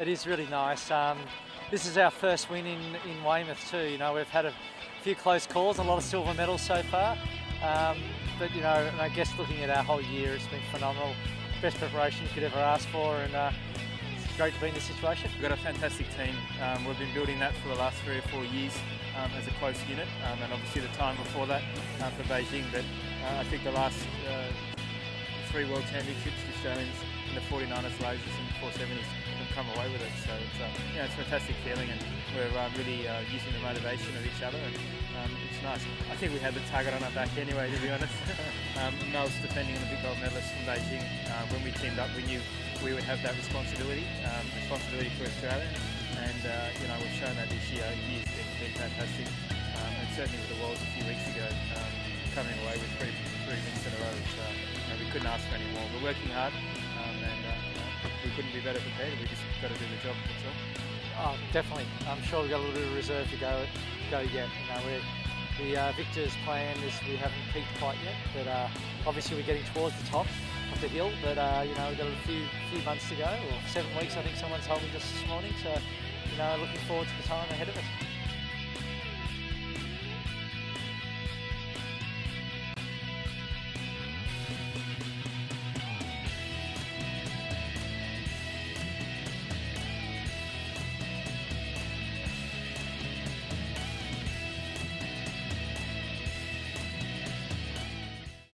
It is really nice. Um, this is our first win in, in Weymouth too. You know, we've had a few close calls, a lot of silver medals so far. Um, but you know, and I guess looking at our whole year, it's been phenomenal. Best preparation you could ever ask for, and uh, it's great to be in this situation. We've got a fantastic team. Um, we've been building that for the last three or four years um, as a close unit, um, and obviously the time before that uh, for Beijing. But uh, I think the last uh, three World Championships, the Australians in the 49ers, lasers, and 470s have come away with it. So it's, uh, yeah, it's a fantastic feeling, and we're uh, really uh, using the motivation of each other, and um, it's nice. I think we had the target on our back anyway, to be honest. um, Mal's defending the big gold medalist from Beijing. Uh, when we teamed up, we knew we would have that responsibility, um, responsibility for Australia, and uh, you know we've shown that this year. He's been, been fantastic, um, and certainly with the Worlds a few weeks ago, um, coming away with three, three wins in a row. So you know, couldn't ask for any more. We're working hard and uh, we couldn't be better prepared. We just got to do the job. That's all. Oh, definitely. I'm sure we've got a little bit of reserve to go go yet. You know, the uh, Victor's plan is we haven't peaked quite yet, but uh, obviously we're getting towards the top of the hill. But uh, you know, we've got a few few months to go, or seven weeks. I think someone told me just this morning. So, you know, looking forward to the time ahead of us.